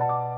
you.